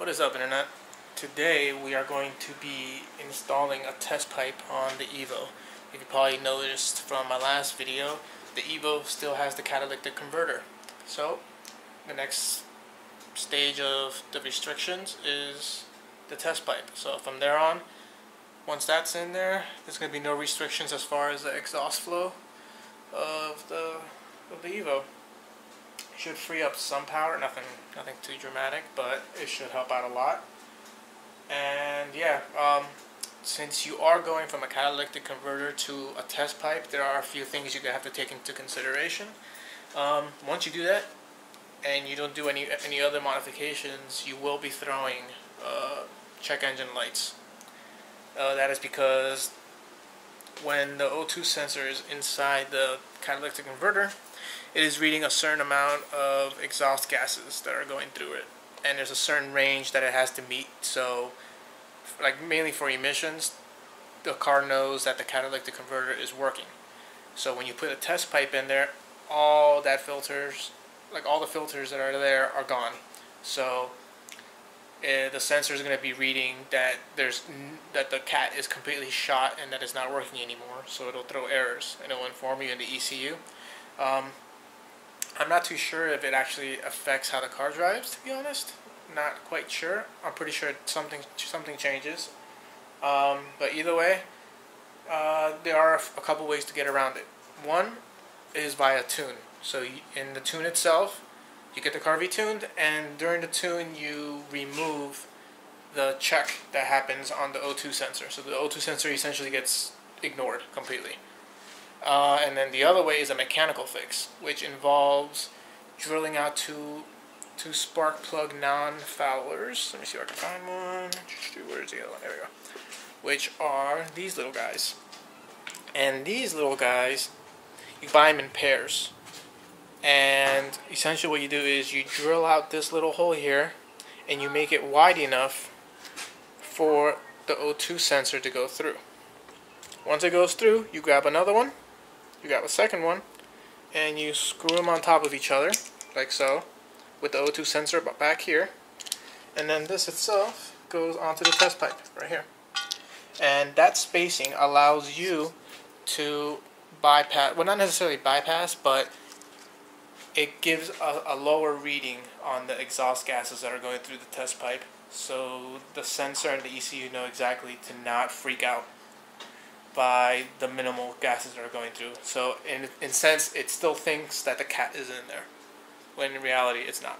What is up internet? Today we are going to be installing a test pipe on the Evo. If you probably noticed from my last video, the Evo still has the catalytic converter. So the next stage of the restrictions is the test pipe. So from there on, once that's in there, there's going to be no restrictions as far as the exhaust flow of the of the Evo should free up some power. Nothing, nothing too dramatic, but it should help out a lot. And yeah, um, since you are going from a catalytic converter to a test pipe, there are a few things you have to take into consideration. Um, once you do that, and you don't do any any other modifications, you will be throwing uh, check engine lights. Uh, that is because when the O2 sensor is inside the catalytic converter, it is reading a certain amount of exhaust gases that are going through it. And there's a certain range that it has to meet. So, like mainly for emissions, the car knows that the catalytic converter is working. So when you put a test pipe in there, all that filters, like all the filters that are there are gone. So uh, the sensor is going to be reading that there's that the cat is completely shot and that it's not working anymore. So it'll throw errors and it'll inform you in the ECU. Um, I'm not too sure if it actually affects how the car drives. To be honest, not quite sure. I'm pretty sure something something changes. Um, but either way, uh, there are a couple ways to get around it. One is via tune. So in the tune itself, you get the car V-tuned, and during the tune you remove the check that happens on the O2 sensor. So the O2 sensor essentially gets ignored completely. Uh, and then the other way is a mechanical fix, which involves drilling out two two spark plug non-foulers. Let me see if I can find one. Where's the other one? There we go. Which are these little guys. And these little guys, you buy them in pairs. And essentially what you do is you drill out this little hole here and you make it wide enough for the O2 sensor to go through. Once it goes through, you grab another one, you grab a second one, and you screw them on top of each other, like so, with the O2 sensor back here. And then this itself goes onto the test pipe, right here. And that spacing allows you to bypass, well not necessarily bypass, but it gives a, a, lower reading on the exhaust gases that are going through the test pipe so the sensor and the ECU know exactly to not freak out by the minimal gases that are going through. So in in sense, it still thinks that the cat is in there, when in reality it's not.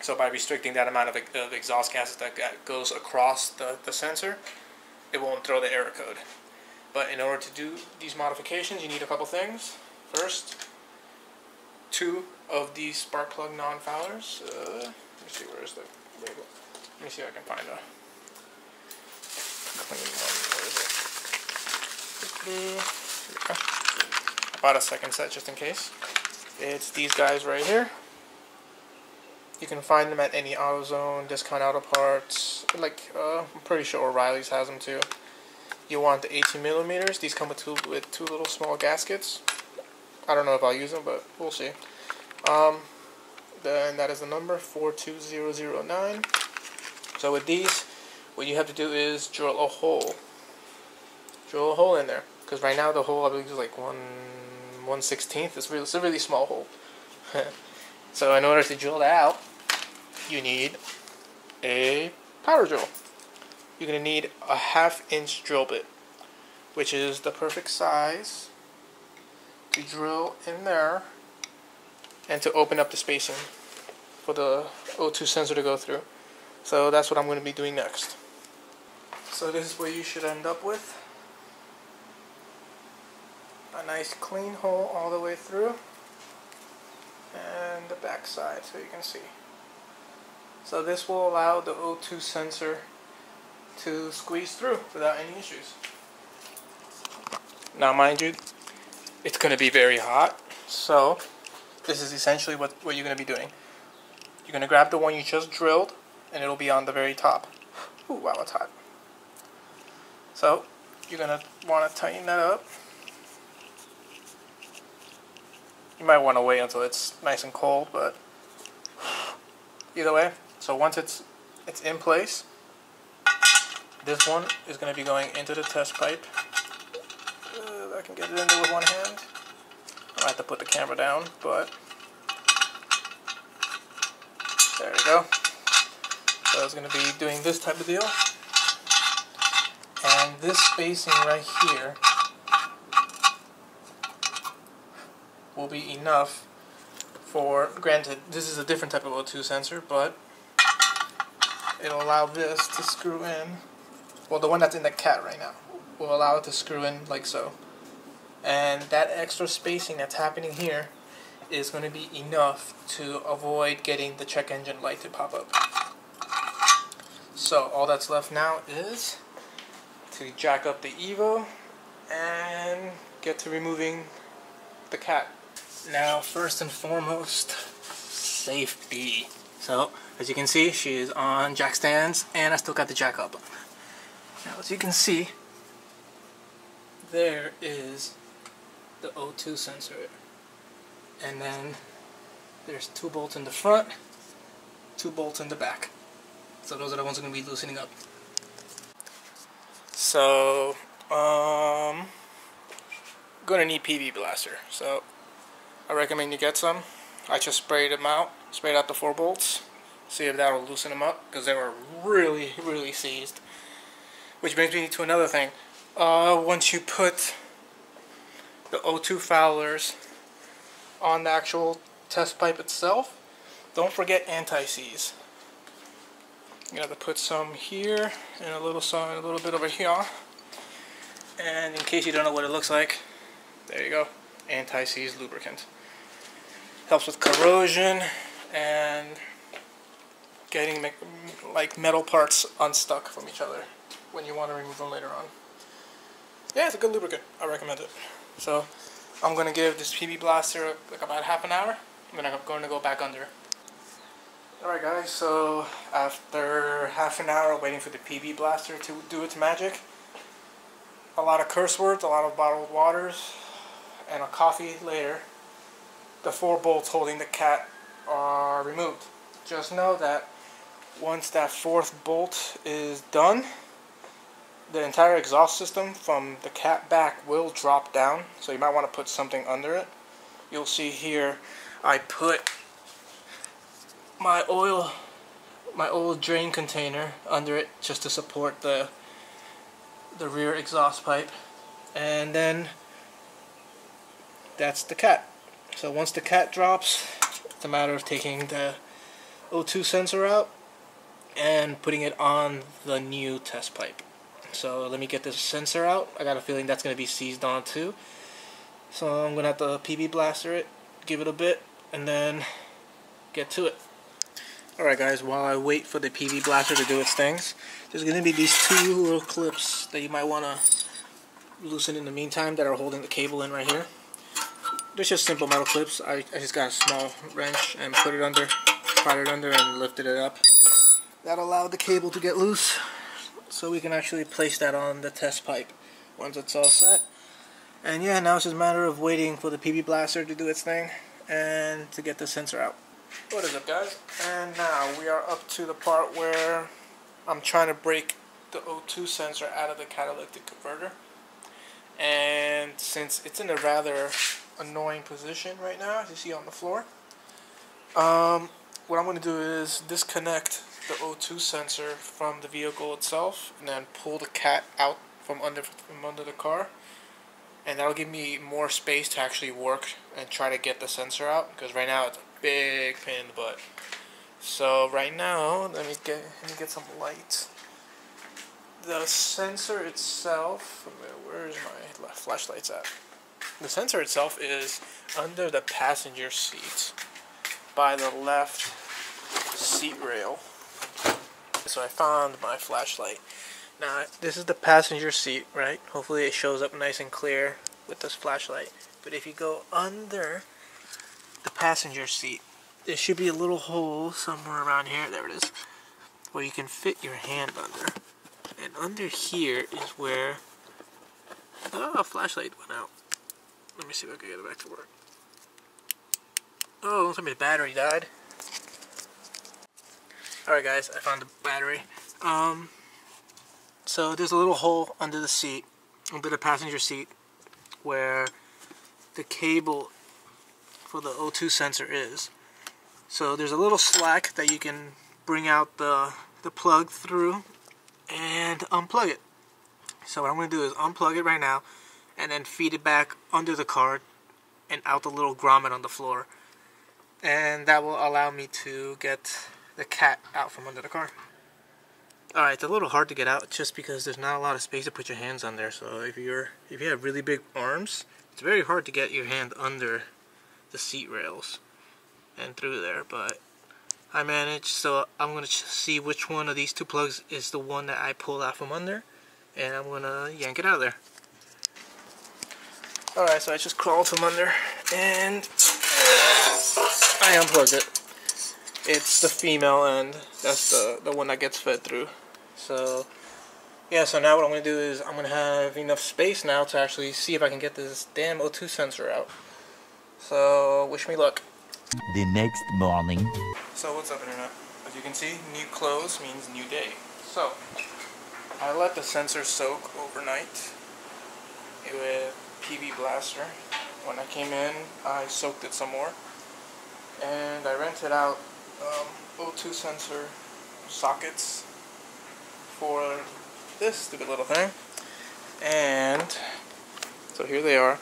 So by restricting that amount of, of exhaust gases that goes across the, the sensor, it won't throw the error code. But in order to do these modifications, you need a couple things. First, two of these spark plug non-foulers. Uh, let me see, where's the label? Let me see if I can find a clean one. It? I bought a second set just in case. It's these guys right here. You can find them at any AutoZone, Discount Auto Parts. Like, uh, I'm pretty sure O'Reilly's has them too. You want the 18 millimeters. These come with two with two little small gaskets. I don't know if I'll use them, but we'll see. Um, then that is the number 42009. So with these, what you have to do is drill a hole. Drill a hole in there. Because right now the hole I believe is like one one sixteenth. It's really it's a really small hole. so in order to drill that out, you need a power drill. You're gonna need a half inch drill bit, which is the perfect size to drill in there and to open up the spacing for the O2 sensor to go through. So that's what I'm going to be doing next. So this is what you should end up with. A nice clean hole all the way through and the back side so you can see. So this will allow the O2 sensor to squeeze through without any issues. Now mind you, it's going to be very hot, so this is essentially what, what you're going to be doing. You're going to grab the one you just drilled, and it'll be on the very top. Ooh, wow, it's hot. So, you're going to want to tighten that up. You might want to wait until it's nice and cold, but either way. So once it's it's in place. This one is going to be going into the test pipe. Uh, I can get it in there with one hand. I have to put the camera down, but there we go. So it's going to be doing this type of deal. And this spacing right here will be enough for, granted, this is a different type of O2 sensor, but it'll allow this to screw in. Well the one that's in the cat right now will allow it to screw in like so. And that extra spacing that's happening here is going to be enough to avoid getting the check engine light to pop up. So all that's left now is to jack up the Evo and get to removing the cat now first and foremost safety so as you can see she is on jack stands and I still got the jack up now as you can see, there is the O2 sensor. And then there's two bolts in the front, two bolts in the back. So those are the ones I'm going to be loosening up. So, um, gonna need PB blaster. So, I recommend you get some. I just sprayed them out, sprayed out the four bolts. See if that'll loosen them up because they were really, really seized. Which brings me to another thing. Uh, once you put the O2 foulers on the actual test pipe itself, don't forget anti-seize. You have to put some here and a little some a little bit over here. And in case you don't know what it looks like, there you go. Anti-seize lubricant. Helps with corrosion and getting like metal parts unstuck from each other when you want to remove them later on. Yeah, it's a good lubricant. I recommend it. So I'm going to give this PB Blaster like about half an hour. And then I'm going to go back under. Alright guys, so after half an hour waiting for the PB Blaster to do its magic, a lot of curse words, a lot of bottled waters, and a coffee later, the four bolts holding the cat are removed. Just know that once that fourth bolt is done, the entire exhaust system from the cat back will drop down. So you might want to put something under it. You'll see here I put my oil my old drain container under it just to support the the rear exhaust pipe. And then that's the cat so once the cat drops it's a matter of taking the O2 sensor out and putting it on the new test pipe so let me get this sensor out. I got a feeling that's going to be seized on too. So I'm going to have to PB blaster it, give it a bit, and then get to it. Alright guys, while I wait for the PB blaster to do its things, there's going to be these two little clips that you might want to loosen in the meantime that are holding the cable in right here. They're just simple metal clips. I, I just got a small wrench and put it under, pried it under and lifted it up. That allowed the cable to get loose so we can actually place that on the test pipe once it's all set. And yeah, now it's just a matter of waiting for the PB blaster to do its thing and to get the sensor out. What is up guys? And now we are up to the part where I'm trying to break the O2 sensor out of the catalytic converter. And since it's in a rather annoying position right now, as you see on the floor, um, what I'm going to do is disconnect the O2 sensor from the vehicle itself and then pull the cat out from under from under the car. And that'll give me more space to actually work and try to get the sensor out because right now it's a big pain in the butt. So right now let me get let me get some light. The sensor itself where is my flashlights at the sensor itself is under the passenger seat by the left seat rail so I found my flashlight. Now, this is the passenger seat, right? Hopefully it shows up nice and clear with this flashlight. But if you go under the passenger seat, there should be a little hole somewhere around here, there it is, where you can fit your hand under. And under here is where, a flashlight went out. Let me see if I can get it back to work. Oh, looks like my battery died. Alright guys, I found the battery. Um, so there's a little hole under the seat, under the passenger seat, where the cable for the O2 sensor is. So there's a little slack that you can bring out the, the plug through and unplug it. So what I'm going to do is unplug it right now and then feed it back under the car and out the little grommet on the floor. And that will allow me to get the cat out from under the car. Alright, it's a little hard to get out just because there's not a lot of space to put your hands on there. So if you're if you have really big arms, it's very hard to get your hand under the seat rails and through there, but I managed. So I'm going to see which one of these two plugs is the one that I pulled out from under and I'm going to yank it out of there. Alright, so I just crawled from under and I unplugged it. It's the female end. That's the, the one that gets fed through. So, yeah, so now what I'm going to do is I'm going to have enough space now to actually see if I can get this damn O2 sensor out. So, wish me luck. The next morning. So, what's up, Internet? As you can see, new clothes means new day. So, I let the sensor soak overnight with PB Blaster. When I came in, I soaked it some more. And I rented out um, O2 sensor sockets for this stupid little thing. And so here they are.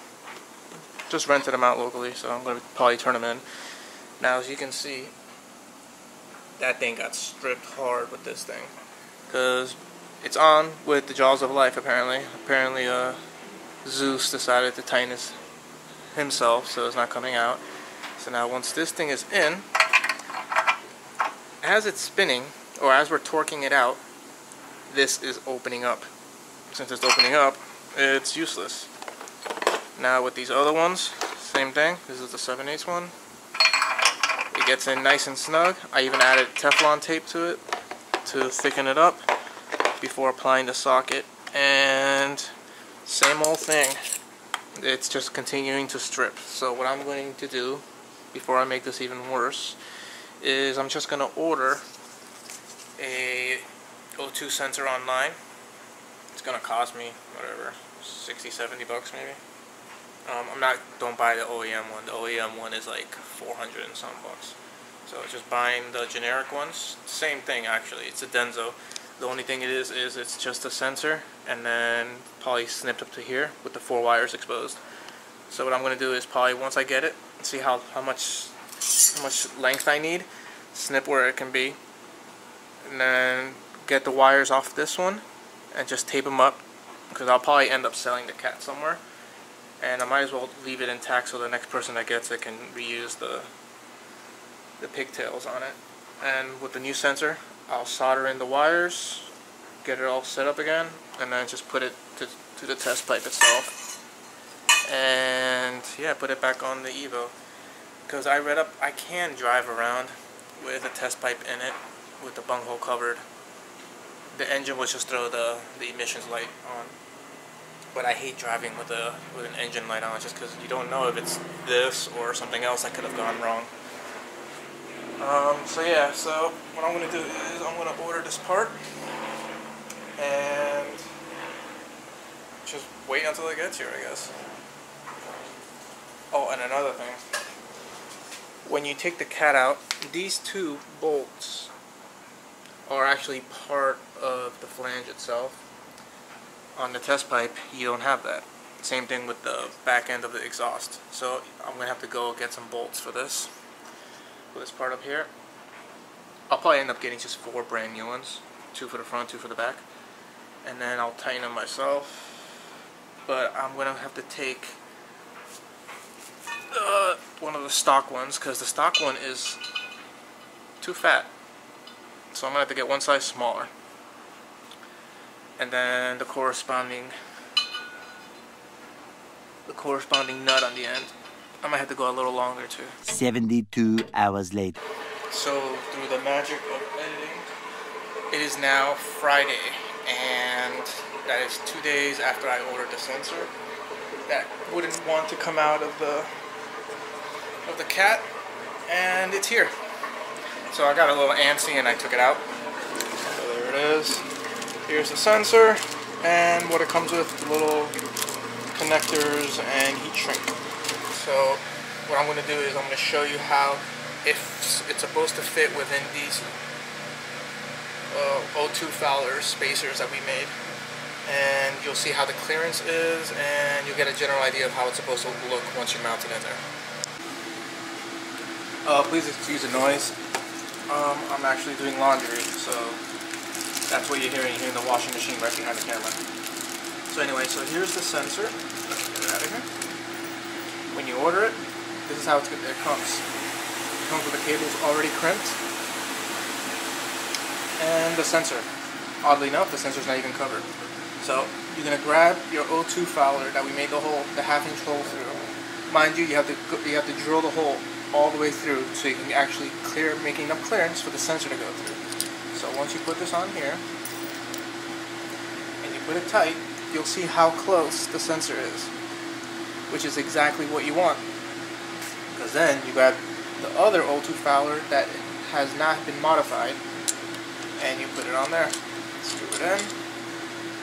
Just rented them out locally, so I'm going to probably turn them in. Now, as you can see, that thing got stripped hard with this thing. Because it's on with the Jaws of Life, apparently. Apparently, uh, Zeus decided to tighten his, himself, so it's not coming out. So now once this thing is in, as it's spinning, or as we're torquing it out, this is opening up. Since it's opening up, it's useless. Now with these other ones, same thing. This is the 7 8 one. It gets in nice and snug. I even added Teflon tape to it to thicken it up before applying the socket. And same old thing. It's just continuing to strip. So what I'm going to do before I make this even worse is I'm just going to order a O2 sensor online. It's going to cost me whatever 60 70 bucks maybe. Um, I'm not don't buy the OEM one. The OEM one is like 400 and some bucks. So just buying the generic ones, same thing actually. It's a Denso. The only thing it is is it's just a sensor and then probably snipped up to here with the four wires exposed. So what I'm going to do is probably once I get it, see how how much how much length I need, snip where it can be, and then get the wires off this one and just tape them up because I'll probably end up selling the cat somewhere and I might as well leave it intact so the next person that gets it can reuse the the pigtails on it and with the new sensor I'll solder in the wires get it all set up again and then just put it to, to the test pipe itself. And yeah put it back on the Evo. Because I read up I can drive around with a test pipe in it with the bunghole covered. The engine was just throw the, the emissions light on. But I hate driving with a with an engine light on just because you don't know if it's this or something else that could have gone wrong. Um, so yeah, so what I'm going to do is I'm going to order this part and just wait until it gets here, I guess. Oh, and another thing. When you take the cat out, these two bolts are actually part of the flange itself on the test pipe, you don't have that. Same thing with the back end of the exhaust. So I'm going to have to go get some bolts for this. For this part up here. I'll probably end up getting just four brand new ones. Two for the front, two for the back. And then I'll tighten them myself. But I'm going to have to take uh, one of the stock ones because the stock one is too fat. So I'm going to have to get one size smaller and then the corresponding the corresponding nut on the end. I might have to go a little longer too. 72 hours later. So through the magic of editing, it is now Friday and that is two days after I ordered the sensor that wouldn't want to come out of the of the cat and it's here. So I got a little antsy and I took it out. So there it is. Here's the sensor and what it comes with, little connectors and heat shrink. So what I'm going to do is I'm going to show you how if it's supposed to fit within these uh, O2 fouler spacers that we made and you'll see how the clearance is and you'll get a general idea of how it's supposed to look once you mount it in there. Uh, please excuse the noise. Um, I'm actually doing laundry, so that's what you're hearing. You're hearing the washing machine right behind the camera. So anyway, so here's the sensor. Let's get it out of here. When you order it, this is how it comes. It comes with the cables already crimped. And the sensor. Oddly enough, the sensor's not even covered. So you're gonna grab your O2 fouler that we made the hole, the half inch hole through. Mind you, you have to you have to drill the hole all the way through so you can actually clear, making enough clearance for the sensor to go through. So once you put this on here and you put it tight, you'll see how close the sensor is, which is exactly what you want. Because then you grab the other O2 fouler that has not been modified and you put it on there. Screw it in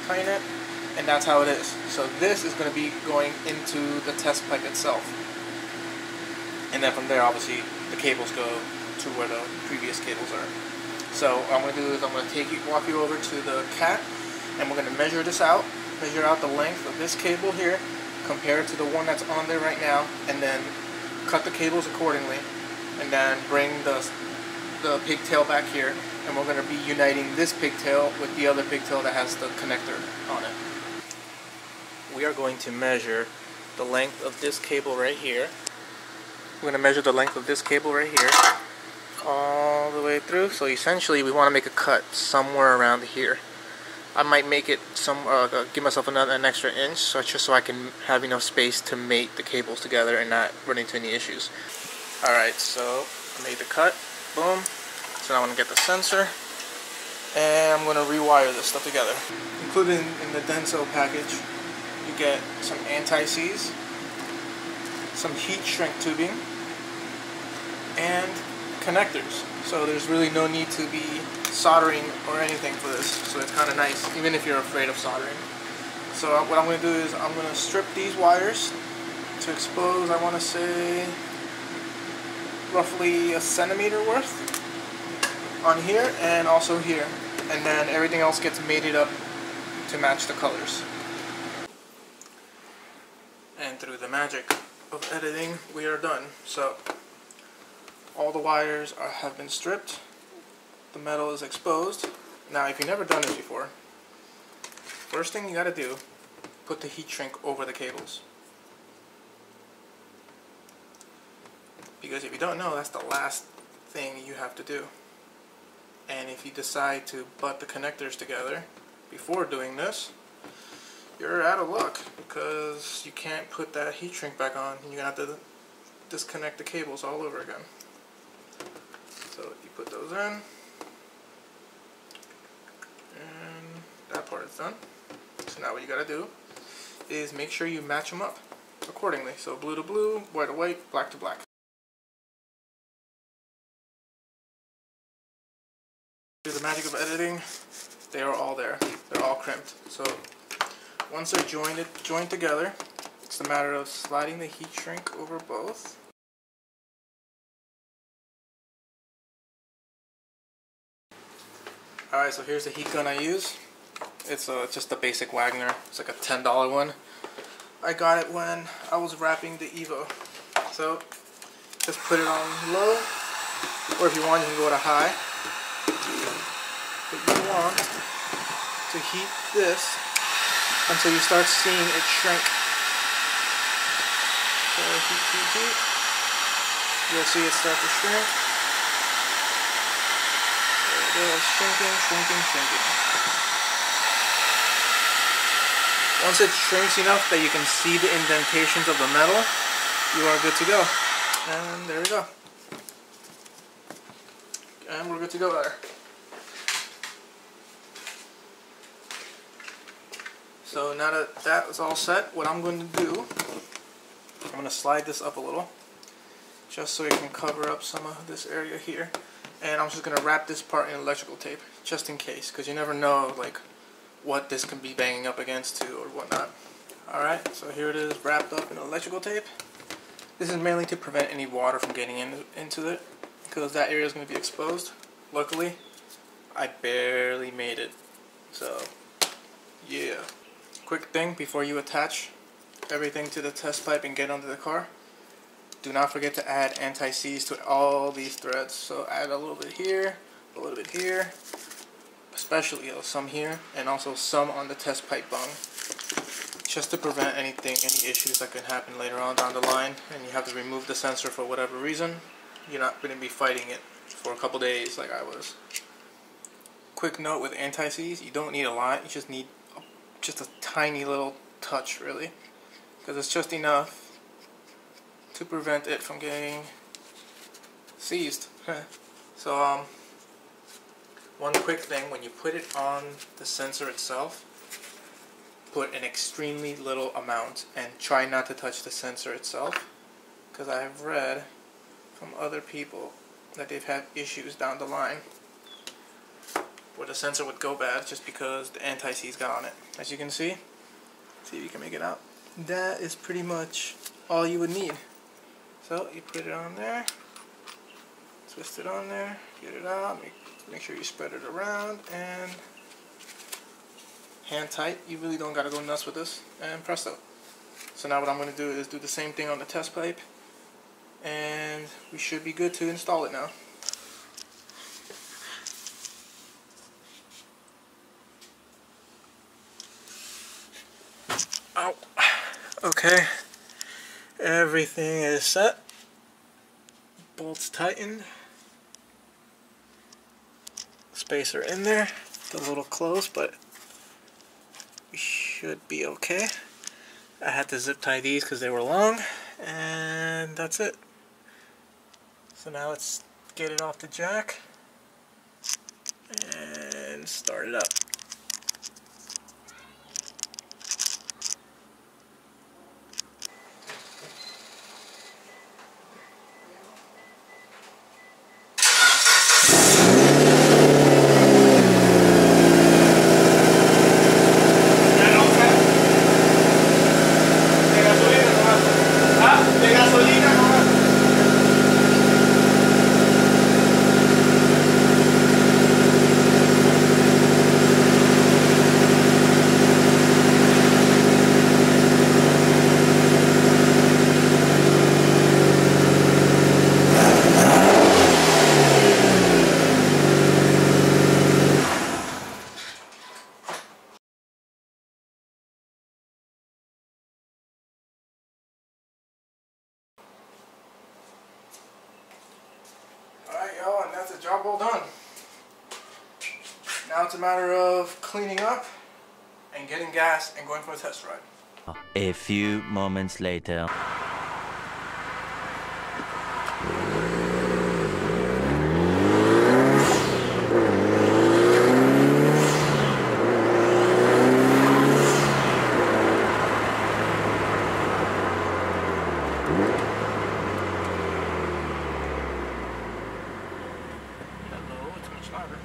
tighten it, and that's how it is. So this is going to be going into the test pipe itself. And then from there, obviously, the cables go to where the previous cables are. So what I'm going to do is I'm going to take you, walk you over to the cat, and we're going to measure this out, measure out the length of this cable here, compare it to the one that's on there right now, and then cut the cables accordingly, and then bring the the pigtail back here and we're going to be uniting this pigtail with the other pigtail that has the connector on it. We are going to measure the length of this cable right here. We're going to measure the length of this cable right here all the way through. So essentially we want to make a cut somewhere around here. I might make it some, uh, give myself another an extra inch, so just so I can have enough space to mate the cables together and not run into any issues. All right, so I made the cut. Boom. So now I'm to get the sensor and I'm to rewire this stuff together. Included in the Denso package, you get some anti-seize, some heat shrink tubing, and connectors. So there's really no need to be soldering or anything for this. So it's kind of nice, even if you're afraid of soldering. So uh, what I'm going to do is I'm going to strip these wires to expose, I want to say, roughly a centimeter worth on here and also here. And then everything else gets mated up to match the colors. And through the magic of editing, we are done. So, all the wires are, have been stripped. The metal is exposed. Now, if you've never done this before, first thing you gotta do, put the heat shrink over the cables. Because if you don't know, that's the last thing you have to do and if you decide to butt the connectors together before doing this you're out of luck because you can't put that heat shrink back on and you're gonna have to disconnect the cables all over again so you put those in and part is done so now what you gotta do is make sure you match them up accordingly so blue to blue white to white black to black Through the magic of editing, they are all there. They're all crimped. So once they're joined, joined together, it's a matter of sliding the heat shrink over both. Alright, so here's the heat gun I use. It's a, just a basic Wagner. It's like a $10 one. I got it when I was wrapping the Evo. So, just put it on low, or if you want, you can go to high but you want to heat this until you start seeing it shrink. So heat, heat, heat. You'll see it start to shrink. There it is, shrinking, shrinking, shrinking. Once it shrinks enough that you can see the indentations of the metal, you are good to go. And there we go. And we're good to go there. So now that that is all set, what I'm going to do, I'm going to slide this up a little, just so it can cover up some of this area here. And I'm just gonna wrap this part in electrical tape, just in case, because you never know like what this can be banging up against too or whatnot. Alright, so here it is wrapped up in electrical tape. This is mainly to prevent any water from getting in, into it, because that area is going to be exposed. Luckily, I barely made it. So, yeah. Quick thing before you attach everything to the test pipe and get under the car. Do not forget to add anti-seize to all these threads. So add a little bit here, a little bit here, especially some here, and also some on the test pipe bung. Just to prevent anything, any issues that can happen later on down the line, and you have to remove the sensor for whatever reason, you're not going to be fighting it for a couple days like I was. Quick note with anti-seize, you don't need a lot, you just need just a tiny little touch really, because it's just enough to prevent it from getting seized. so um, one quick thing, when you put it on the sensor itself, put an extremely little amount and try not to touch the sensor itself because I have read from other people that they've had issues down the line where the sensor would go bad just because the anti-seize got on it. As you can see, see if you can make it out. That is pretty much all you would need. So you put it on there, twist it on there, get it out, make, make sure you spread it around, and hand tight. You really don't gotta go nuts with this, and presto. So now what I'm gonna do is do the same thing on the test pipe, and we should be good to install it now. Okay. Everything is set. Bolts tightened. Spacer in there. It's a little close, but we should be okay. I had to zip tie these because they were long. And that's it. So now let's get it off the jack and start it up. a matter of cleaning up and getting gas and going for a test ride. A few moments later. Hello, it's much louder.